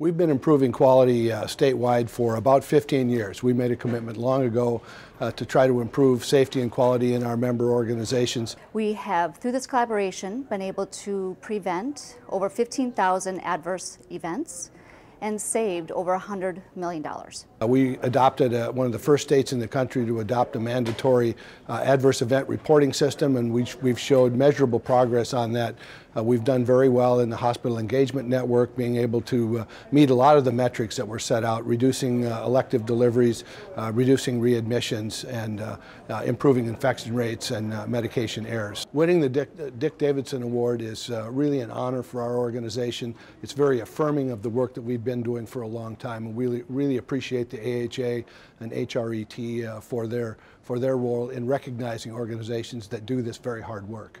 We've been improving quality uh, statewide for about 15 years. We made a commitment long ago uh, to try to improve safety and quality in our member organizations. We have, through this collaboration, been able to prevent over 15,000 adverse events and saved over $100 million. Uh, we adopted uh, one of the first states in the country to adopt a mandatory uh, adverse event reporting system, and we, we've showed measurable progress on that. Uh, we've done very well in the hospital engagement network, being able to uh, meet a lot of the metrics that were set out, reducing uh, elective deliveries, reducing readmissions, and improving infection rates and medication errors. Winning the Dick, Dick Davidson Award is really an honor for our organization. It's very affirming of the work that we've been doing for a long time, and we really, really appreciate the AHA and HRET uh, for, their, for their role in recognizing organizations that do this very hard work.